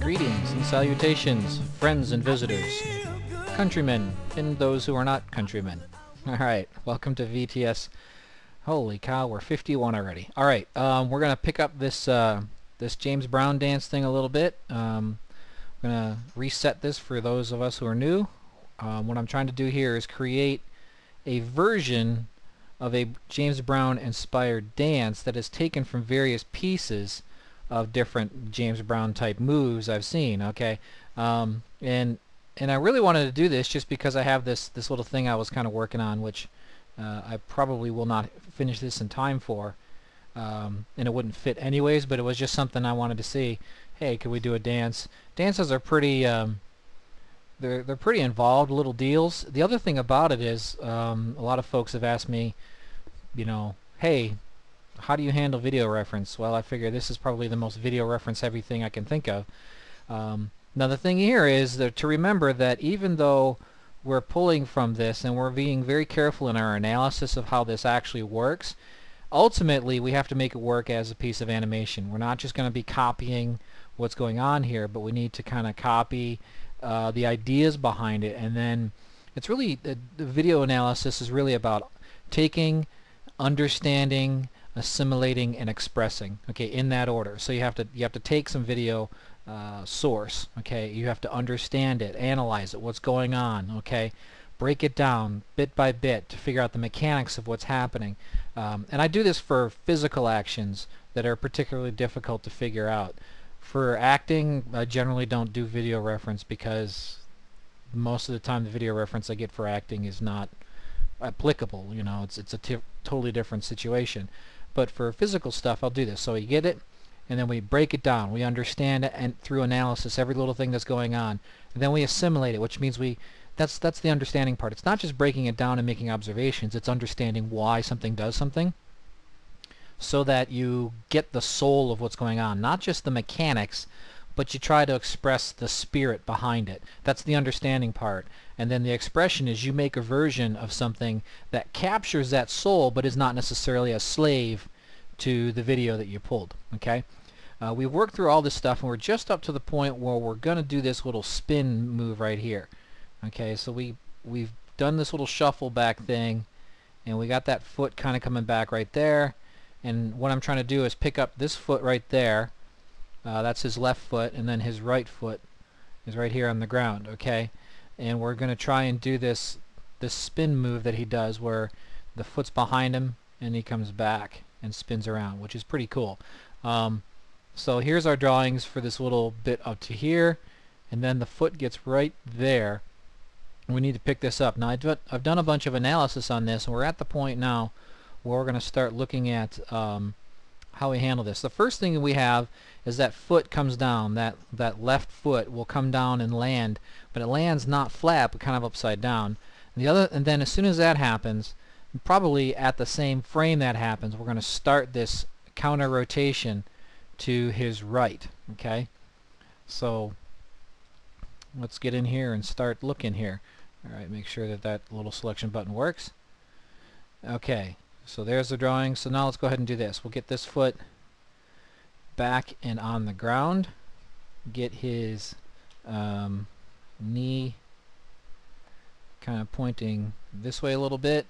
Greetings and salutations, friends and visitors, countrymen and those who are not countrymen. Alright, welcome to VTS. Holy cow, we're 51 already. Alright, um, we're going to pick up this uh, this James Brown dance thing a little bit. Um, I'm going to reset this for those of us who are new. Um, what I'm trying to do here is create a version of a James Brown inspired dance that is taken from various pieces of different James Brown type moves I've seen okay? Um, and and I really wanted to do this just because I have this this little thing I was kind of working on which uh, I probably will not finish this in time for um, and it wouldn't fit anyways but it was just something I wanted to see. Hey could we do a dance? Dances are pretty um, they're they're pretty involved little deals. The other thing about it is um, a lot of folks have asked me you know hey how do you handle video reference? Well I figure this is probably the most video reference heavy thing I can think of. Um, now the thing here is that to remember that even though we're pulling from this and we're being very careful in our analysis of how this actually works ultimately we have to make it work as a piece of animation. We're not just going to be copying what's going on here but we need to kind of copy uh, the ideas behind it. And then it's really the, the video analysis is really about taking understanding assimilating and expressing okay in that order. So you have to you have to take some video uh, source okay? You have to understand it analyze it what's going on okay? Break it down bit by bit to figure out the mechanics of what's happening. Um, and I do this for physical actions that are particularly difficult to figure out. For acting, I generally don't do video reference because most of the time the video reference I get for acting is not applicable. You know, it's it's a totally different situation. But for physical stuff, I'll do this. So we get it, and then we break it down. We understand and through analysis, every little thing that's going on. And then we assimilate it, which means we that's that's the understanding part. It's not just breaking it down and making observations. It's understanding why something does something so that you get the soul of what's going on, not just the mechanics, but you try to express the spirit behind it. That's the understanding part. And then the expression is you make a version of something that captures that soul but is not necessarily a slave to the video that you pulled. Okay? Uh, we've worked through all this stuff and we're just up to the point where we're going to do this little spin move right here. Okay, so we, we've done this little shuffle back thing and we got that foot kind of coming back right there and what I'm trying to do is pick up this foot right there uh, that's his left foot and then his right foot is right here on the ground okay and we're gonna try and do this this spin move that he does where the foot's behind him and he comes back and spins around which is pretty cool um, so here's our drawings for this little bit up to here and then the foot gets right there we need to pick this up now I've done a bunch of analysis on this and we're at the point now where we're going to start looking at um, how we handle this. The first thing we have is that foot comes down. That that left foot will come down and land, but it lands not flat, but kind of upside down. And the other, and then as soon as that happens, probably at the same frame that happens, we're going to start this counter rotation to his right. Okay, so let's get in here and start looking here. All right, make sure that that little selection button works. Okay, so there's the drawing. So now let's go ahead and do this. We'll get this foot back and on the ground. Get his um, knee kind of pointing this way a little bit.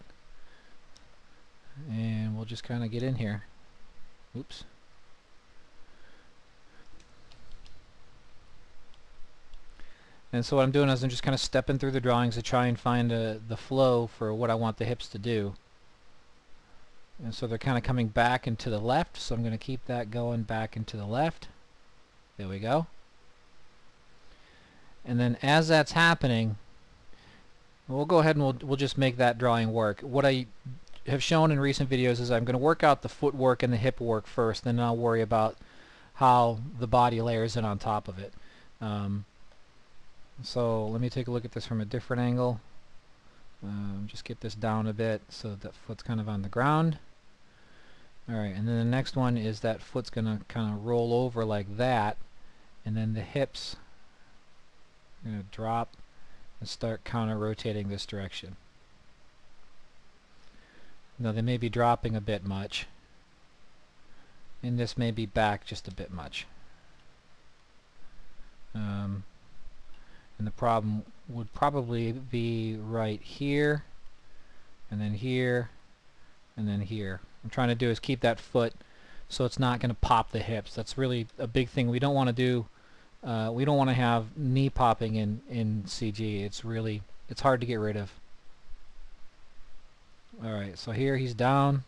And we'll just kind of get in here. Oops. And so what I'm doing is I'm just kind of stepping through the drawings to try and find uh, the flow for what I want the hips to do. And so they're kind of coming back and to the left, so I'm going to keep that going back and to the left. There we go. And then as that's happening, we'll go ahead and we'll, we'll just make that drawing work. What I have shown in recent videos is I'm going to work out the footwork and the hip work first, then I'll worry about how the body layers in on top of it. Um, so let me take a look at this from a different angle. Um, just get this down a bit so that foot's kind of on the ground. Alright, and then the next one is that foot's going to kind of roll over like that, and then the hips are going to drop and start counter-rotating this direction. Now they may be dropping a bit much, and this may be back just a bit much. Um, and the problem would probably be right here, and then here, and then here. I'm trying to do is keep that foot so it's not going to pop the hips. That's really a big thing. We don't want to do, uh, we don't want to have knee popping in, in CG. It's really, it's hard to get rid of. Alright, so here he's down.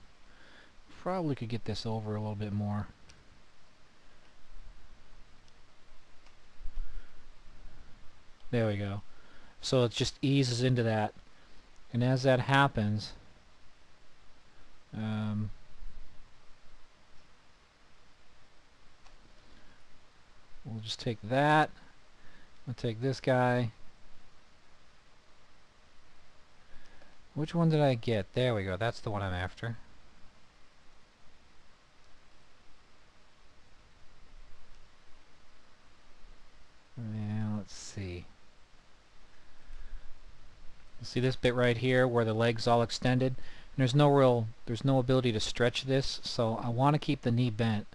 Probably could get this over a little bit more. There we go. So it just eases into that. And as that happens, um, we'll just take that. We'll take this guy. Which one did I get? There we go. That's the one I'm after. Yeah, let's see. See this bit right here where the leg's all extended? And there's no real, there's no ability to stretch this, so I want to keep the knee bent.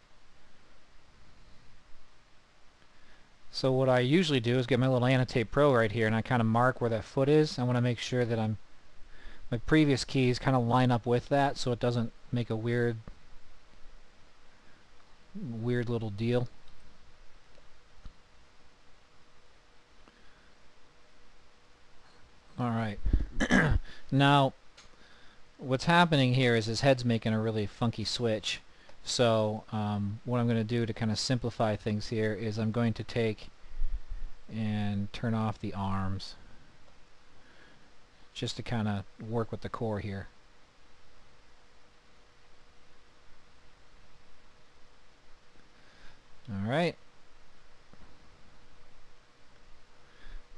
So what I usually do is get my little Annotate Pro right here and I kind of mark where that foot is. I want to make sure that I'm my previous keys kind of line up with that so it doesn't make a weird weird little deal. Alright. now, what's happening here is his head's making a really funky switch. So, um, what I'm going to do to kind of simplify things here is I'm going to take and turn off the arms just to kind of work with the core here. Alright.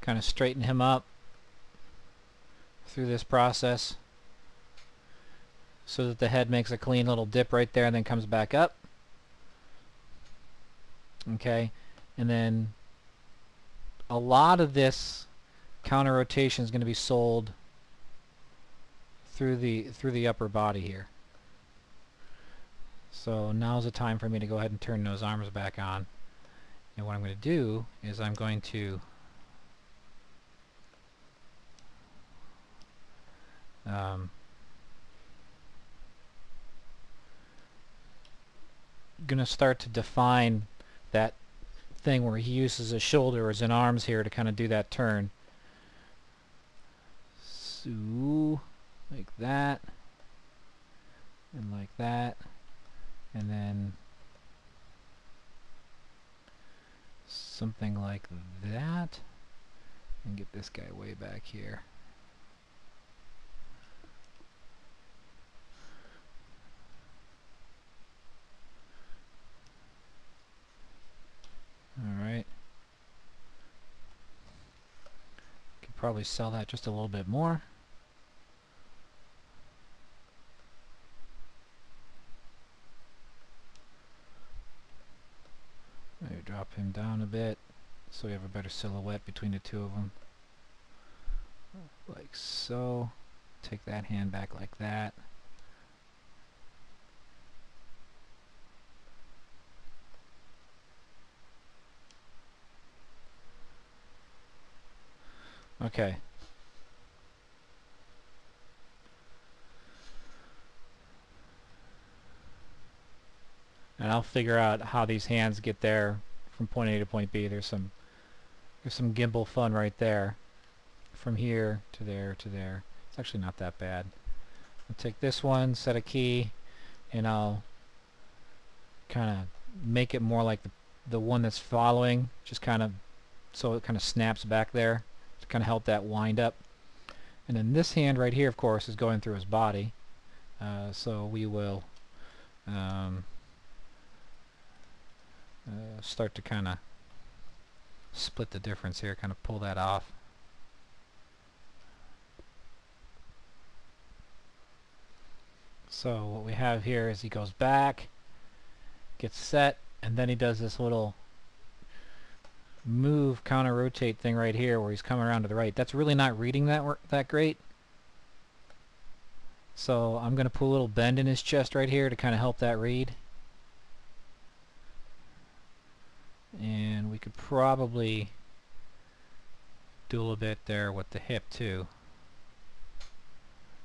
Kind of straighten him up through this process so that the head makes a clean little dip right there and then comes back up. Okay, and then a lot of this counter rotation is going to be sold through the through the upper body here. So now's the time for me to go ahead and turn those arms back on. And what I'm going to do is I'm going to um, going to start to define that thing where he uses his shoulder or his arms here to kind of do that turn. So, like that, and like that, and then something like that, and get this guy way back here. Alright. Could probably sell that just a little bit more. Maybe drop him down a bit so we have a better silhouette between the two of them. Like so. Take that hand back like that. Okay. And I'll figure out how these hands get there from point A to point B. There's some there's some gimbal fun right there. From here to there to there. It's actually not that bad. I'll take this one, set a key, and I'll kind of make it more like the, the one that's following, just kind of so it kind of snaps back there to kind of help that wind up. And then this hand right here, of course, is going through his body. Uh, so we will um, uh, start to kind of split the difference here, kind of pull that off. So what we have here is he goes back, gets set, and then he does this little move counter rotate thing right here where he's coming around to the right. That's really not reading that that great. So I'm going to put a little bend in his chest right here to kind of help that read. And we could probably do a little bit there with the hip too.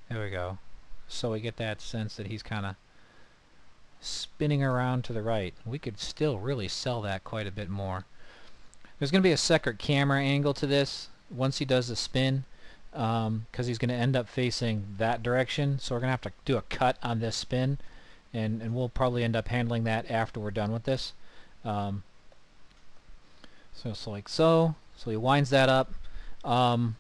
There we go. So we get that sense that he's kind of spinning around to the right. We could still really sell that quite a bit more. There's going to be a separate camera angle to this once he does the spin because um, he's going to end up facing that direction. So we're going to have to do a cut on this spin and, and we'll probably end up handling that after we're done with this. Um, so it's like so. So he winds that up. Um,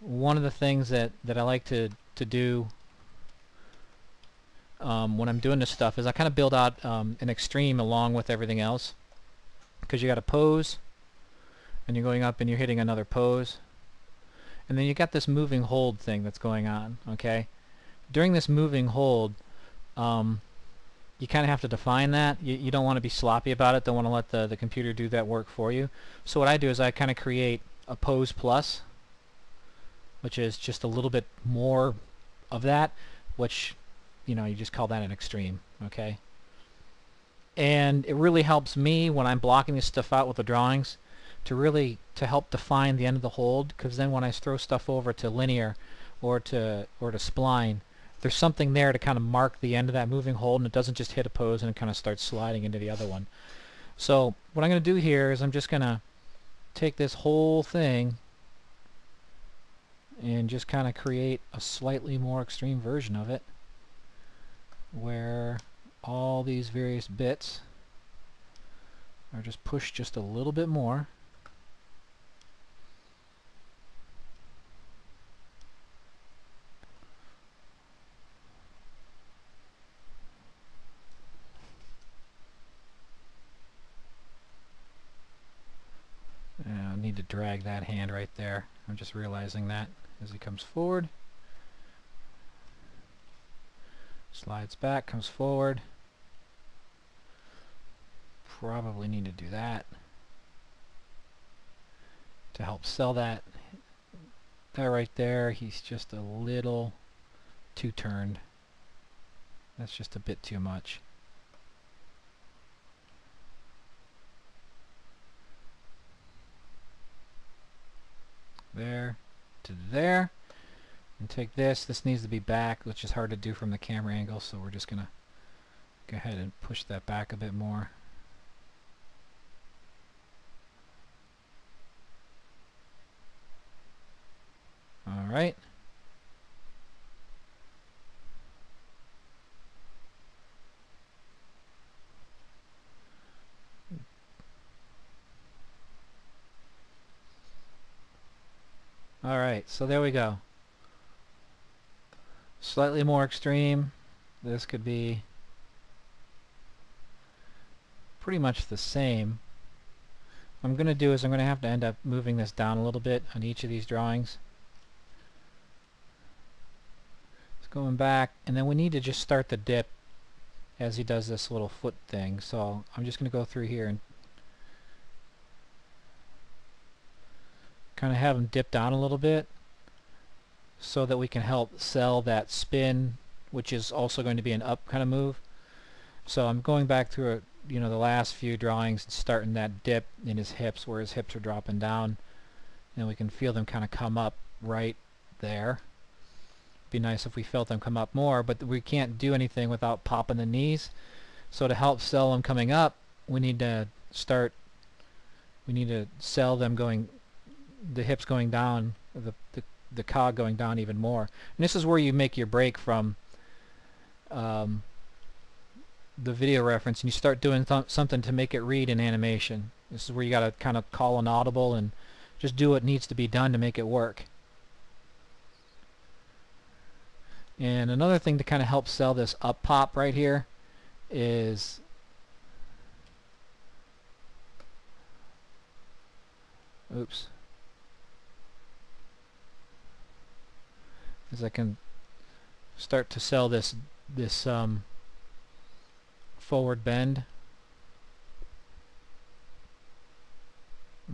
one of the things that, that I like to, to do um, when I'm doing this stuff is I kind of build out um, an extreme along with everything else because you got a pose and you're going up and you're hitting another pose. And then you got this moving hold thing that's going on okay? During this moving hold um, you kind of have to define that. You, you don't want to be sloppy about it don't want to let the, the computer do that work for you. So what I do is I kind of create a pose plus which is just a little bit more of that which you know, you just call that an extreme, okay? And it really helps me when I'm blocking this stuff out with the drawings to really to help define the end of the hold because then when I throw stuff over to linear or to or to spline there's something there to kind of mark the end of that moving hold and it doesn't just hit a pose and it kind of starts sliding into the other one. So what I'm going to do here is I'm just going to take this whole thing and just kind of create a slightly more extreme version of it where all these various bits are just pushed just a little bit more I need to drag that hand right there. I'm just realizing that as he comes forward. Slides back, comes forward. Probably need to do that to help sell that. That right there, he's just a little too turned. That's just a bit too much. There to there and take this. This needs to be back, which is hard to do from the camera angle, so we're just going to go ahead and push that back a bit more. All right. All right, so there we go slightly more extreme. This could be pretty much the same. What I'm going to do is I'm going to have to end up moving this down a little bit on each of these drawings. It's going back, and then we need to just start the dip as he does this little foot thing. So I'm just going to go through here and kind of have him dip down a little bit so that we can help sell that spin which is also going to be an up kind of move. So I'm going back through you know the last few drawings and starting that dip in his hips where his hips are dropping down. And we can feel them kind of come up right there be nice if we felt them come up more but we can't do anything without popping the knees so to help sell them coming up we need to start we need to sell them going the hips going down the, the the cog going down even more. And this is where you make your break from um, the video reference and you start doing th something to make it read in animation. This is where you got to kind of call an audible and just do what needs to be done to make it work. And another thing to kind of help sell this up pop right here is oops. Is I can start to sell this this um, forward bend.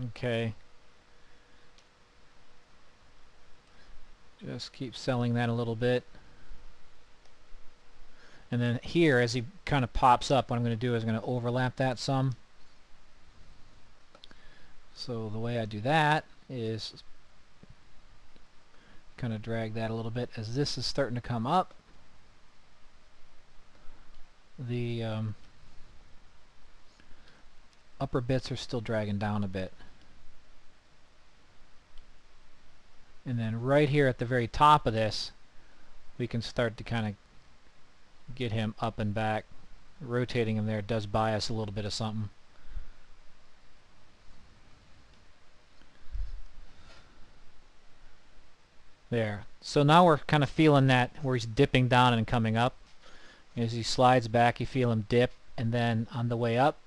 Okay. Just keep selling that a little bit and then here as he kind of pops up what I'm going to do is I'm going to overlap that some So the way I do that is kind of drag that a little bit as this is starting to come up. The um, upper bits are still dragging down a bit. And then right here at the very top of this, we can start to kind of get him up and back. Rotating him there does bias a little bit of something. There. So now we're kind of feeling that where he's dipping down and coming up. As he slides back, you feel him dip, and then on the way up,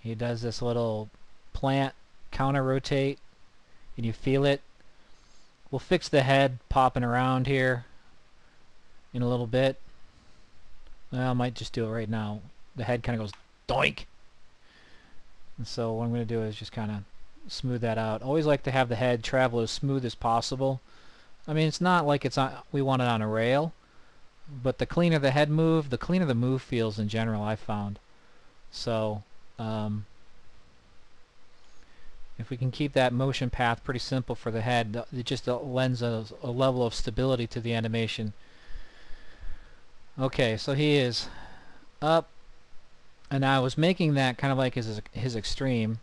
he does this little plant counter rotate, and you feel it. We'll fix the head popping around here in a little bit. I might just do it right now. The head kind of goes doink. And so what I'm going to do is just kind of smooth that out. Always like to have the head travel as smooth as possible. I mean, it's not like it's on, we want it on a rail, but the cleaner the head move, the cleaner the move feels in general, I've found. So, um, if we can keep that motion path pretty simple for the head, it just lends a, a level of stability to the animation. Okay, so he is up, and I was making that kind of like his his extreme,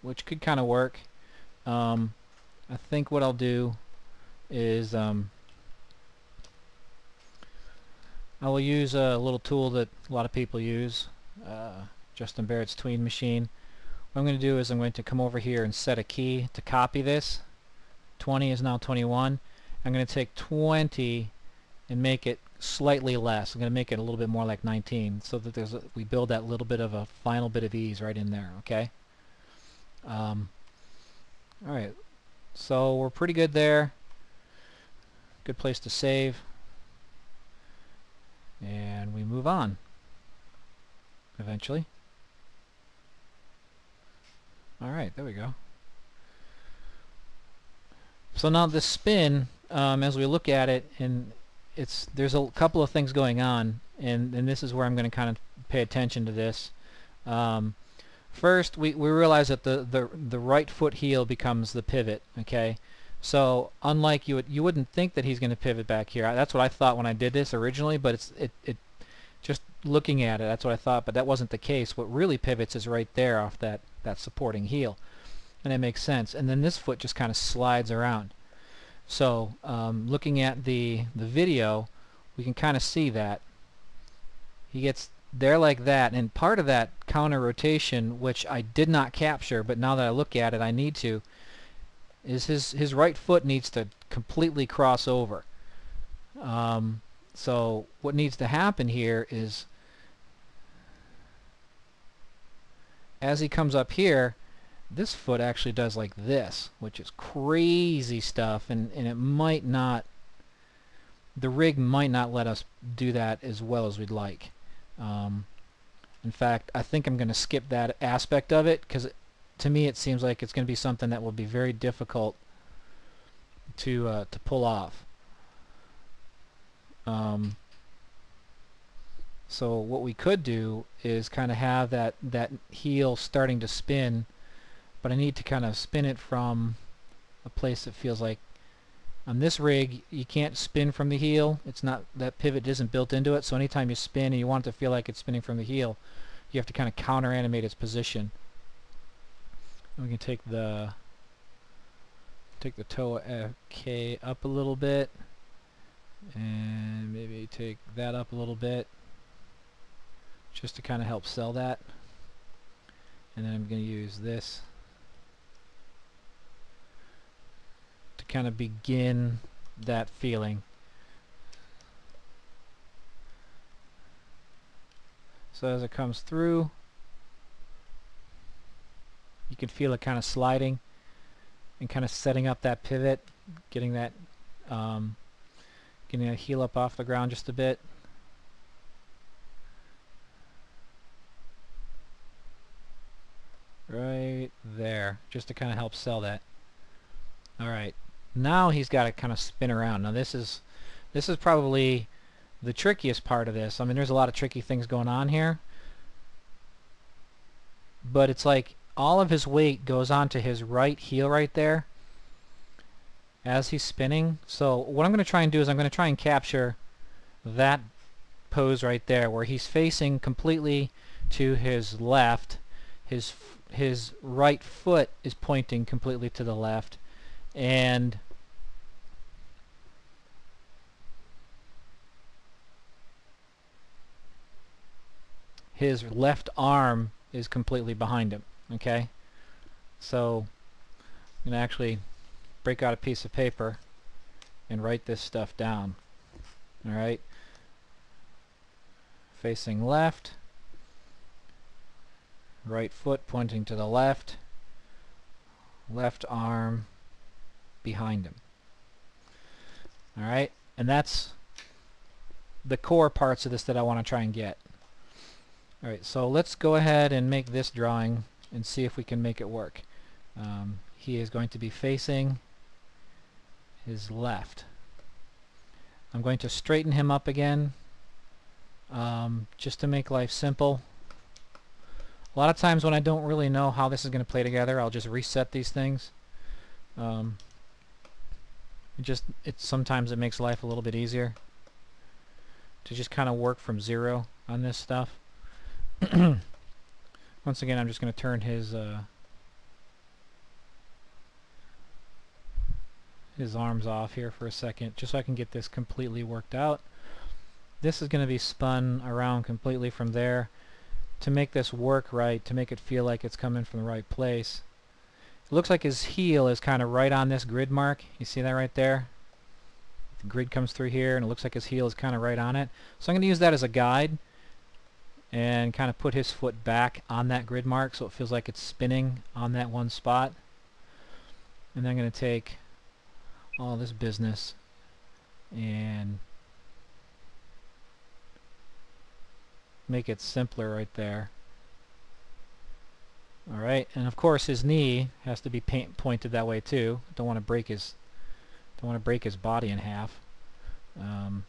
which could kind of work. Um, I think what I'll do is um, I will use a little tool that a lot of people use, uh, Justin Barrett's tween machine. What I'm going to do is I'm going to come over here and set a key to copy this. 20 is now 21. I'm going to take 20 and make it slightly less. I'm going to make it a little bit more like 19 so that there's a, we build that little bit of a final bit of ease right in there, okay? Um, Alright, so we're pretty good there. Good place to save. And we move on eventually. Alright, there we go. So now the spin, um, as we look at it, and it's there's a couple of things going on, and, and this is where I'm going to kind of pay attention to this. Um, first, we, we realize that the, the, the right foot heel becomes the pivot, okay? So unlike you would, you wouldn't think that he's going to pivot back here. That's what I thought when I did this originally, but it's it, it just looking at it, that's what I thought, but that wasn't the case. What really pivots is right there off that that supporting heel. And it makes sense. And then this foot just kind of slides around. So um, looking at the, the video, we can kind of see that. He gets there like that, and part of that counter rotation, which I did not capture, but now that I look at it, I need to, is his, his right foot needs to completely cross over. Um, so what needs to happen here is as he comes up here, this foot actually does like this, which is crazy stuff, and, and it might not, the rig might not let us do that as well as we'd like. Um, in fact, I think I'm going to skip that aspect of it, because to me it seems like it's going to be something that will be very difficult to, uh, to pull off. Um, so what we could do is kind of have that, that heel starting to spin, but I need to kind of spin it from a place that feels like on this rig you can't spin from the heel. It's not that pivot isn't built into it, so anytime you spin and you want it to feel like it's spinning from the heel, you have to kind of counter animate its position. And we can take the take the toe uh, K up a little bit and maybe take that up a little bit just to kind of help sell that and then I'm going to use this kind of begin that feeling? So as it comes through you can feel it kind of sliding and kind of setting up that pivot getting that um, getting that heel up off the ground just a bit. Right there just to kind of help sell that. Alright now he's got to kind of spin around now this is this is probably the trickiest part of this I mean there's a lot of tricky things going on here but it's like all of his weight goes onto his right heel right there as he's spinning. So what I'm going to try and do is I'm going to try and capture that pose right there where he's facing completely to his left. His his right foot is pointing completely to the left and his left arm is completely behind him okay? So I'm gonna actually break out a piece of paper and write this stuff down alright facing left right foot pointing to the left left arm behind him. Alright and that's the core parts of this that I want to try and get. Alright so let's go ahead and make this drawing and see if we can make it work. Um, he is going to be facing his left. I'm going to straighten him up again um, just to make life simple. A lot of times when I don't really know how this is going to play together, I'll just reset these things. Um, it just it sometimes it makes life a little bit easier to just kind of work from zero on this stuff. Once again, I'm just going to turn his uh, his arms off here for a second, just so I can get this completely worked out. This is going to be spun around completely from there to make this work right, to make it feel like it's coming from the right place. Looks like his heel is kind of right on this grid mark. You see that right there? The grid comes through here and it looks like his heel is kind of right on it. So I'm going to use that as a guide and kind of put his foot back on that grid mark so it feels like it's spinning on that one spot. And then I'm going to take all this business and make it simpler right there. Alright, and of course his knee has to be pointed that way too. Don't want to break his don't want to break his body in half. Um,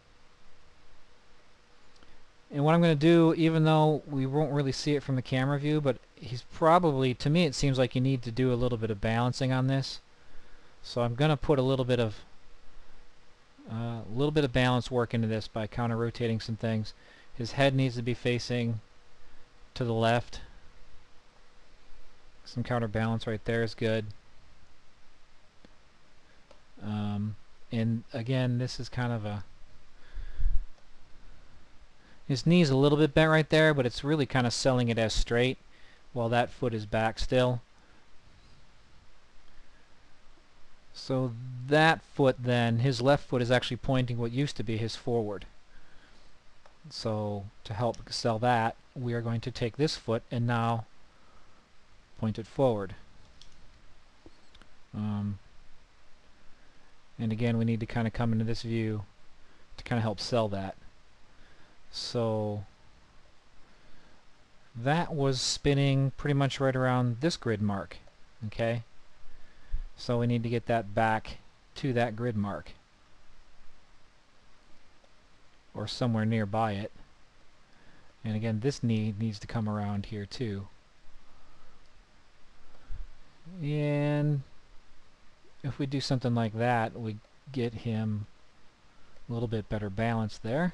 and what I'm going to do, even though we won't really see it from the camera view, but he's probably, to me it seems like you need to do a little bit of balancing on this. So I'm going to put a little bit of uh, a little bit of balance work into this by counter rotating some things. His head needs to be facing to the left. Some counterbalance right there is good. Um, and again, this is kind of a... His knee's a little bit bent right there, but it's really kind of selling it as straight while that foot is back still. So that foot then, his left foot is actually pointing what used to be his forward. So to help sell that, we are going to take this foot and now point it forward. Um, and again, we need to kind of come into this view to kind of help sell that. So that was spinning pretty much right around this grid mark. Okay, so we need to get that back to that grid mark or somewhere nearby it. And again, this knee needs to come around here too. And if we do something like that, we get him a little bit better balance there.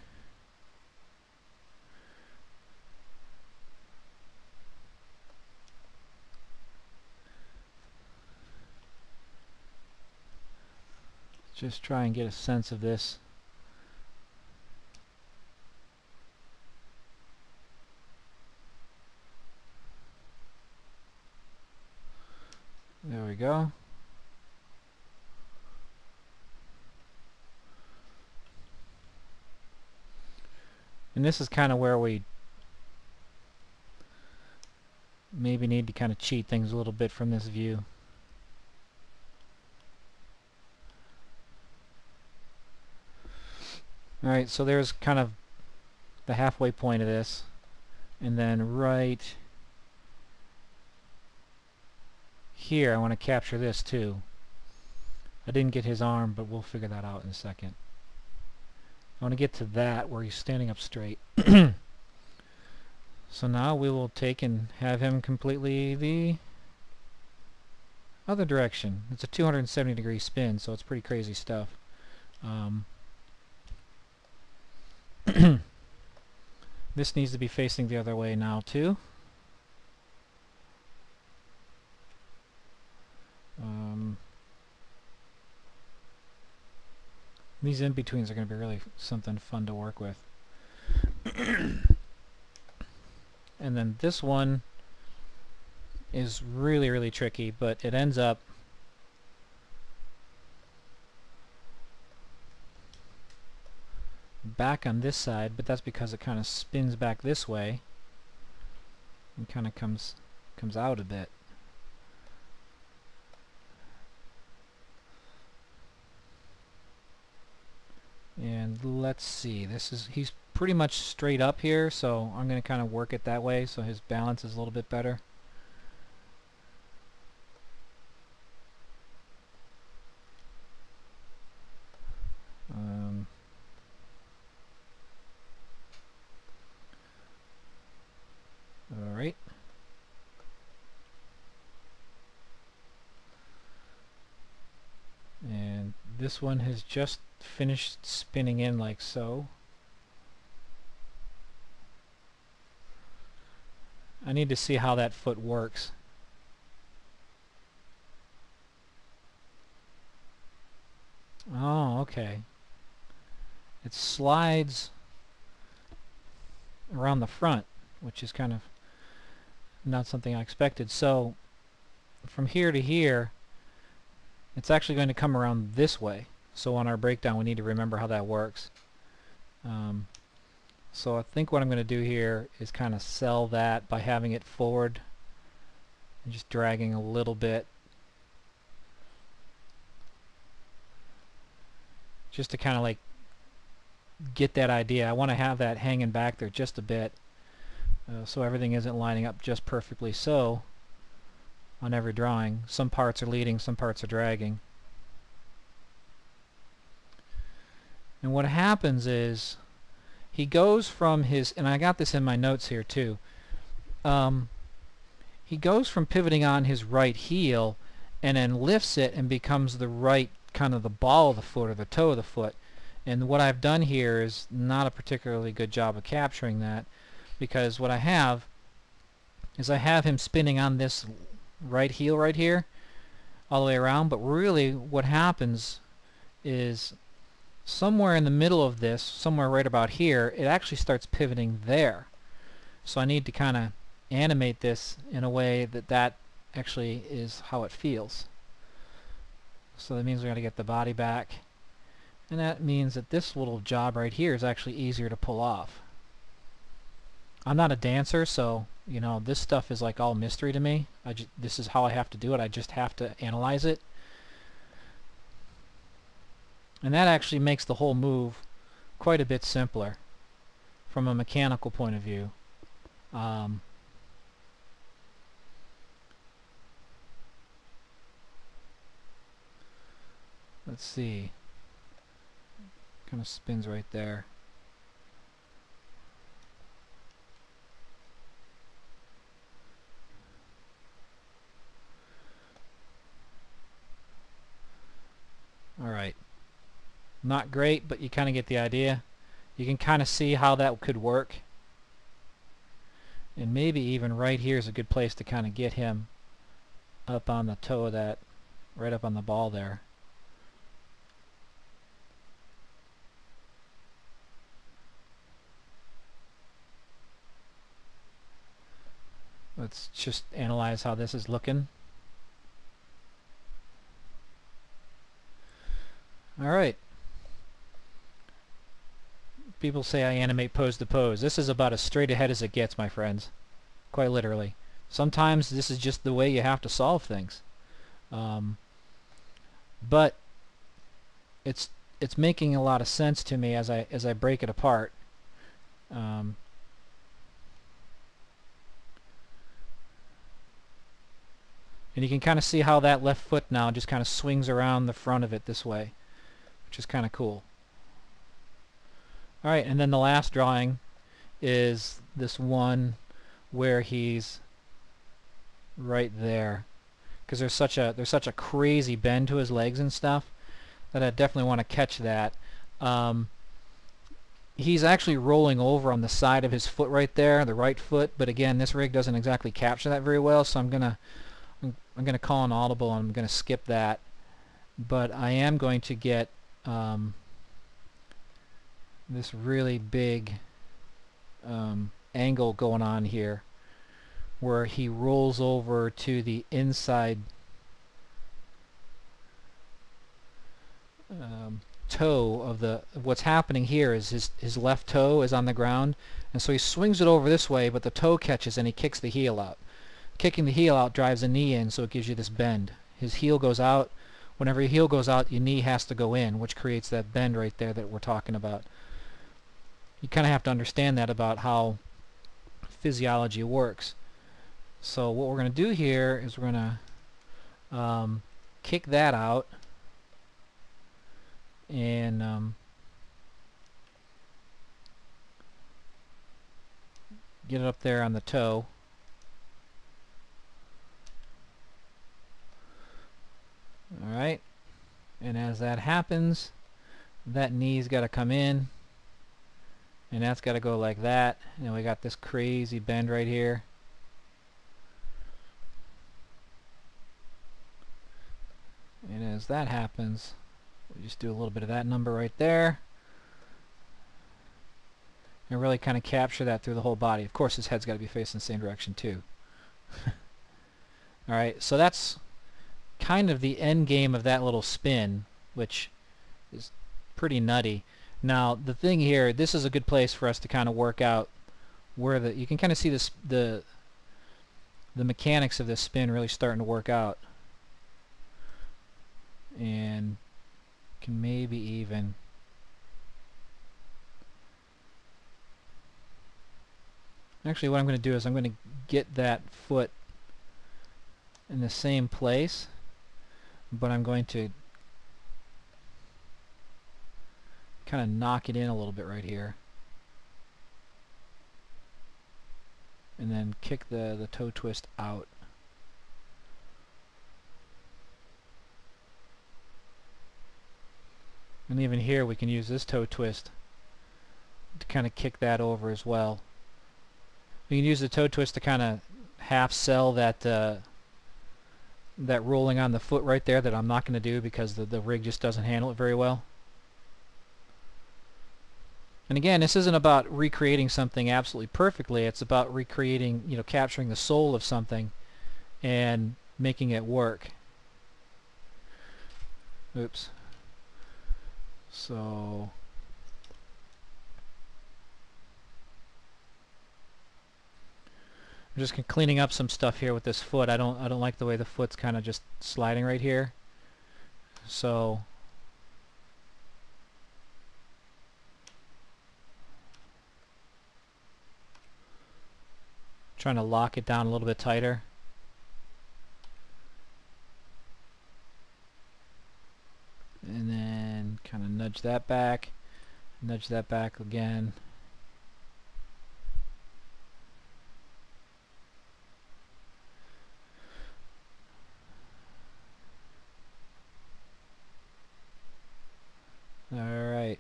Just try and get a sense of this. Go. And this is kind of where we maybe need to kind of cheat things a little bit from this view. Alright, so there's kind of the halfway point of this. And then right here I want to capture this too. I didn't get his arm, but we'll figure that out in a second. I want to get to that where he's standing up straight. so now we will take and have him completely the other direction. It's a 270 degree spin, so it's pretty crazy stuff. Um, this needs to be facing the other way now too. Um, these in-betweens are going to be really something fun to work with. and then this one is really really tricky but it ends up back on this side but that's because it kind of spins back this way and kind of comes comes out a bit and let's see this is he's pretty much straight up here so I'm going to kind of work it that way so his balance is a little bit better um, alright and this one has just finished spinning in like so I need to see how that foot works. Oh, okay. It slides around the front, which is kind of not something I expected. So from here to here, it's actually going to come around this way. So on our breakdown, we need to remember how that works. Um, so I think what I'm going to do here is kind of sell that by having it forward and just dragging a little bit just to kind of like get that idea. I want to have that hanging back there just a bit uh, so everything isn't lining up just perfectly so on every drawing. Some parts are leading, some parts are dragging. And what happens is he goes from his, and I got this in my notes here too, um, he goes from pivoting on his right heel and then lifts it and becomes the right kind of the ball of the foot or the toe of the foot. And what I've done here is not a particularly good job of capturing that because what I have is I have him spinning on this right heel right here all the way around but really what happens is somewhere in the middle of this, somewhere right about here, it actually starts pivoting there. So I need to kind of animate this in a way that that actually is how it feels. So that means we're going to get the body back. And that means that this little job right here is actually easier to pull off. I'm not a dancer, so you know this stuff is like all mystery to me. I just, this is how I have to do it. I just have to analyze it and that actually makes the whole move quite a bit simpler from a mechanical point of view. Um, let's see. Kind of spins right there. All right not great, but you kind of get the idea. You can kind of see how that could work. And maybe even right here is a good place to kind of get him up on the toe of that, right up on the ball there. Let's just analyze how this is looking. Alright people say I animate pose to pose. This is about as straight ahead as it gets, my friends. Quite literally. Sometimes this is just the way you have to solve things. Um, but it's it's making a lot of sense to me as I as I break it apart. Um, and you can kind of see how that left foot now just kind of swings around the front of it this way, which is kind of cool. Alright, and then the last drawing is this one where he's right there. because there's such a there's such a crazy bend to his legs and stuff that I definitely want to catch that. Um, he's actually rolling over on the side of his foot right there, the right foot, but again, this rig doesn't exactly capture that very well, so I'm gonna I'm, I'm gonna call an audible and I'm gonna skip that. But I am going to get um, this really big um, angle going on here where he rolls over to the inside um, toe of the what's happening here is his his left toe is on the ground. And so he swings it over this way but the toe catches and he kicks the heel out. Kicking the heel out drives the knee in so it gives you this bend. His heel goes out whenever your heel goes out your knee has to go in which creates that bend right there that we're talking about you kind of have to understand that about how physiology works so what we're going to do here is we're going to um, kick that out and um, get it up there on the toe. Alright, and as that happens, that knee's got to come in, and that's got to go like that, and we got this crazy bend right here. And as that happens, we just do a little bit of that number right there. And really kind of capture that through the whole body. Of course, his head's got to be facing the same direction too. Alright, so that's kind of the end game of that little spin, which is pretty nutty. Now, the thing here, this is a good place for us to kind of work out where the, you can kind of see this, the, the mechanics of this spin really starting to work out. And can maybe even actually what I'm going to do is I'm going to get that foot in the same place but I'm going to kind of knock it in a little bit right here and then kick the, the toe twist out And even here we can use this toe twist to kind of kick that over as well. We can use the toe twist to kind of half sell that uh, that rolling on the foot right there that I'm not going to do because the, the rig just doesn't handle it very well. And again, this isn't about recreating something absolutely perfectly. It's about recreating, you know, capturing the soul of something and making it work. Oops. So I'm just cleaning up some stuff here with this foot. I don't I don't like the way the foot's kind of just sliding right here. So trying to lock it down a little bit tighter. And then kind of nudge that back, nudge that back again. Alright.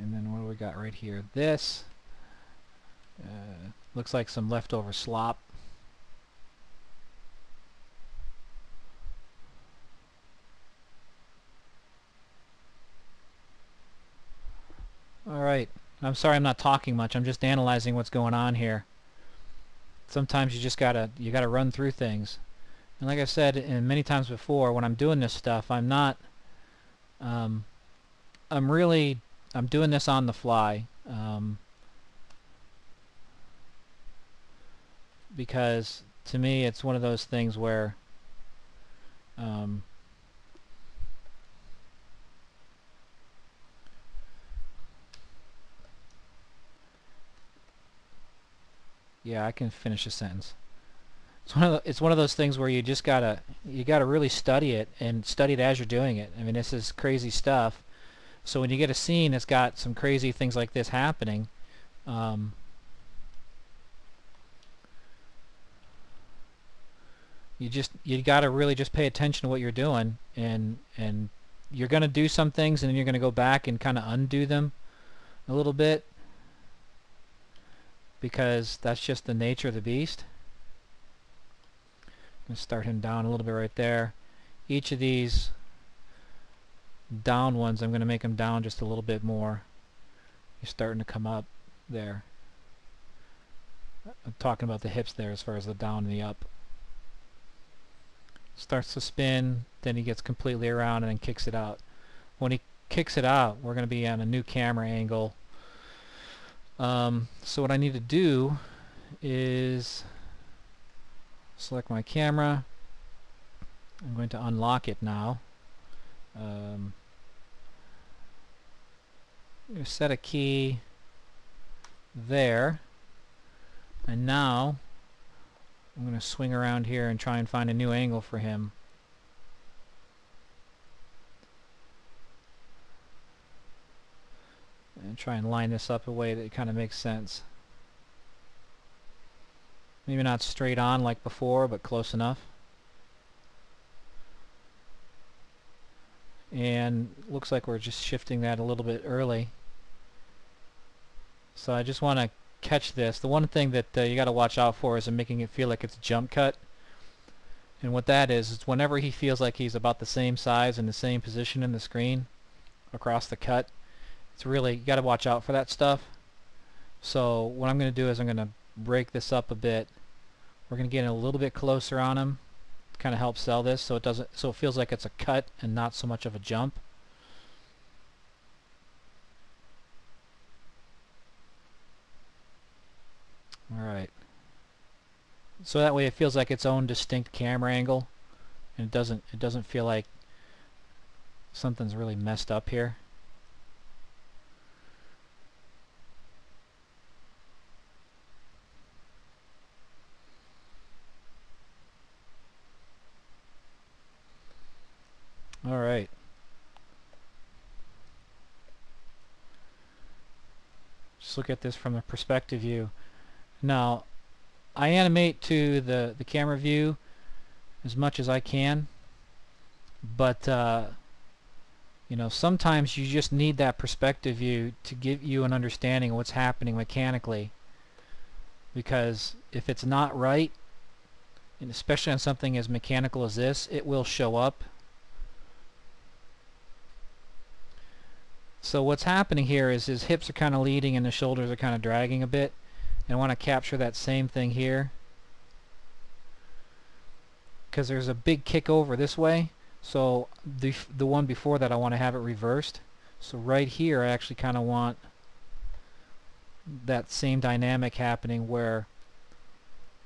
And then what do we got right here? This uh, looks like some leftover slop. Alright. I'm sorry I'm not talking much. I'm just analyzing what's going on here. Sometimes you just gotta you gotta run through things. And like I said and many times before, when I'm doing this stuff, I'm not um, I'm really I'm doing this on the fly. Um, because to me it's one of those things where um, Yeah, I can finish a sentence. It's one of the, it's one of those things where you just gotta you gotta really study it and study it as you're doing it. I mean, this is crazy stuff. So when you get a scene that's got some crazy things like this happening, um, you just you got to really just pay attention to what you're doing and and you're going to do some things and then you're going to go back and kind of undo them a little bit because that's just the nature of the beast. I'm going to start him down a little bit right there. Each of these down ones, I'm going to make them down just a little bit more. You're starting to come up there. I'm talking about the hips there as far as the down and the up. Starts to spin, then he gets completely around and then kicks it out. When he kicks it out, we're going to be on a new camera angle. Um, so what I need to do is select my camera. I'm going to unlock it now. Um, set a key there. And now I'm going to swing around here and try and find a new angle for him. And try and line this up a way that kind of makes sense. Maybe not straight on like before, but close enough. And looks like we're just shifting that a little bit early. So I just want to catch this. The one thing that uh, you got to watch out for is making it feel like it's a jump cut. And what that is, is whenever he feels like he's about the same size and the same position in the screen across the cut, it's really, you got to watch out for that stuff. So what I'm going to do is I'm going to break this up a bit. We're going to get a little bit closer on him kind of help sell this so it doesn't so it feels like it's a cut and not so much of a jump. Alright. So that way it feels like its own distinct camera angle and it doesn't it doesn't feel like something's really messed up here. Alright. Look at this from a perspective view. Now, I animate to the, the camera view as much as I can, but uh, you know, sometimes you just need that perspective view to give you an understanding of what's happening mechanically. Because if it's not right, and especially on something as mechanical as this, it will show up. So what's happening here is his hips are kind of leading and the shoulders are kind of dragging a bit. And I want to capture that same thing here. Because there's a big kick over this way. So the the one before that I want to have it reversed. So right here I actually kind of want that same dynamic happening where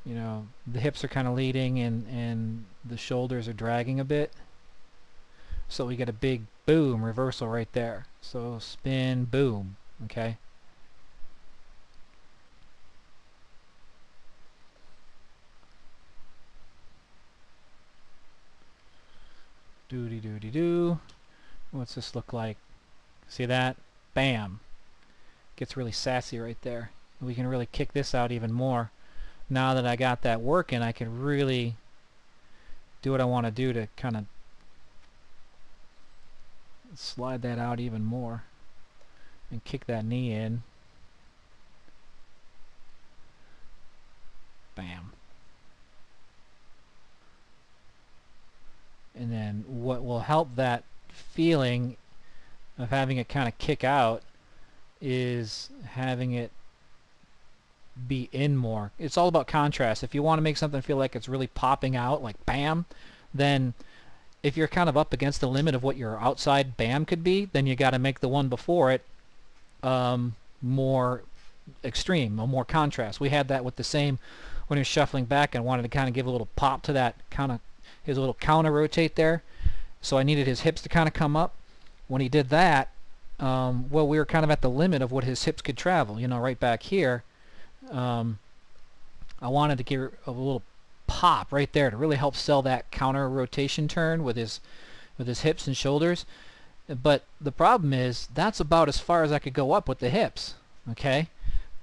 you know the hips are kind of leading and and the shoulders are dragging a bit. So we get a big boom reversal right there so spin boom okay Doody doody doo. What's this look like? See that? Bam. Gets really sassy right there. We can really kick this out even more. Now that I got that working, I can really do what I want to do to kind of slide that out even more and kick that knee in. Bam. and then what will help that feeling of having it kind of kick out is having it be in more. It's all about contrast. If you want to make something feel like it's really popping out, like bam, then if you're kind of up against the limit of what your outside bam could be, then you got to make the one before it um, more extreme, more contrast. We had that with the same when he was shuffling back and wanted to kind of give a little pop to that kind of his little counter rotate there. So I needed his hips to kind of come up. When he did that, um, well, we were kind of at the limit of what his hips could travel. You know, right back here, um, I wanted to give a little pop right there to really help sell that counter rotation turn with his with his hips and shoulders. But the problem is that's about as far as I could go up with the hips. Okay,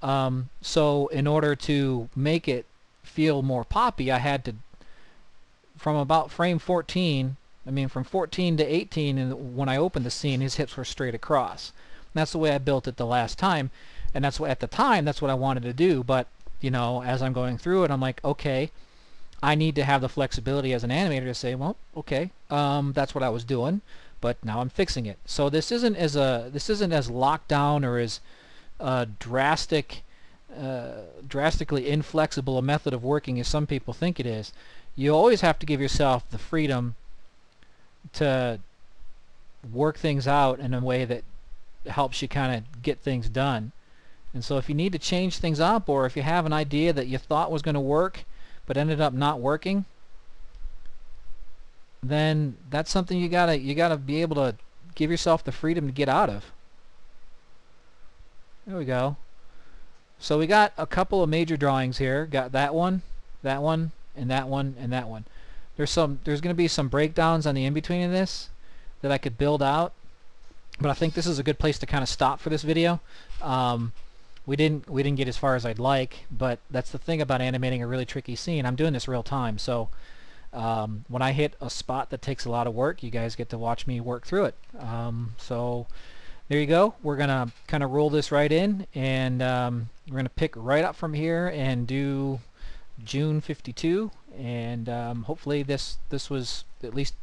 um, so in order to make it feel more poppy, I had to from about frame 14, I mean from 14 to 18, and when I opened the scene, his hips were straight across. And that's the way I built it the last time, and that's what at the time that's what I wanted to do. But you know, as I'm going through it, I'm like, okay, I need to have the flexibility as an animator to say, well, okay, um, that's what I was doing, but now I'm fixing it. So this isn't as a this isn't as locked down or as uh, drastic, uh, drastically inflexible a method of working as some people think it is. You always have to give yourself the freedom to work things out in a way that helps you kind of get things done. And so if you need to change things up or if you have an idea that you thought was going to work but ended up not working, then that's something you gotta you gotta be able to give yourself the freedom to get out of. There we go. So we got a couple of major drawings here. Got that one, that one, and that one, and that one. There's some there's to be some breakdowns on the in-between of this that I could build out. But I think this is a good place to kind of stop for this video. Um, we didn't we didn't get as far as I'd like, but that's the thing about animating a really tricky scene. I'm doing this real time, so um, when I hit a spot that takes a lot of work, you guys get to watch me work through it. Um, so there you go. We're gonna kind of roll this right in, and um, we're gonna pick right up from here and do June 52, and um, hopefully this this was at least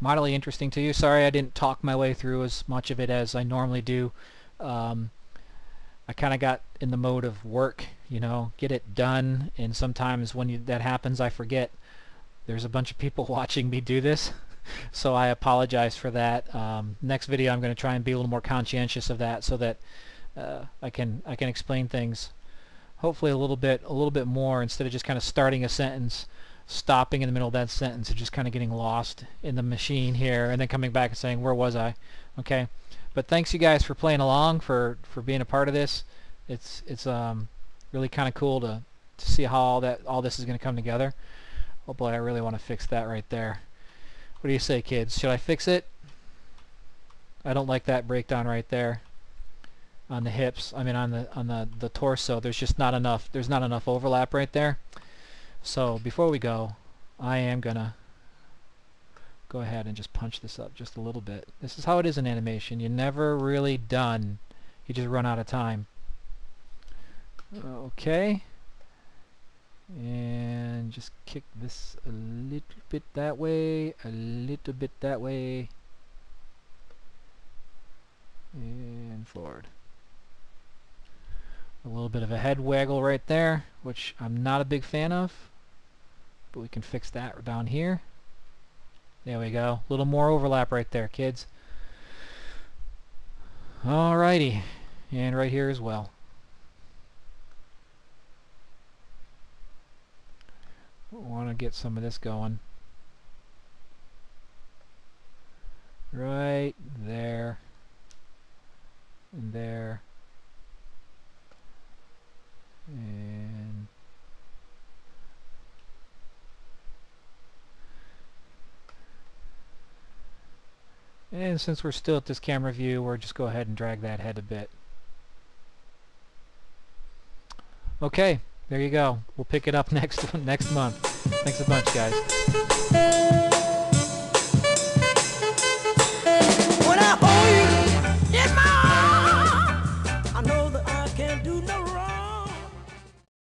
mildly interesting to you. Sorry I didn't talk my way through as much of it as I normally do. Um, I kind of got in the mode of work, you know, get it done. And sometimes when you, that happens, I forget there's a bunch of people watching me do this. so I apologize for that. Um, next video, I'm going to try and be a little more conscientious of that, so that uh, I can I can explain things, hopefully a little bit a little bit more instead of just kind of starting a sentence, stopping in the middle of that sentence, and just kind of getting lost in the machine here, and then coming back and saying, where was I? Okay. But thanks you guys for playing along, for for being a part of this. It's it's um really kind of cool to to see how all that all this is going to come together. Oh boy, I really want to fix that right there. What do you say, kids? Should I fix it? I don't like that breakdown right there on the hips. I mean, on the on the the torso. There's just not enough. There's not enough overlap right there. So before we go, I am gonna go ahead and just punch this up just a little bit. This is how it is in animation. You're never really done. You just run out of time. Okay. And just kick this a little bit that way, a little bit that way, and forward. A little bit of a head waggle right there, which I'm not a big fan of, but we can fix that down here. There we go. A little more overlap right there, kids. Alrighty. And right here as well. want to get some of this going. Right there. And there. And And since we're still at this camera view, we'll just go ahead and drag that head a bit. Okay, there you go. We'll pick it up next next month. Thanks a bunch, guys.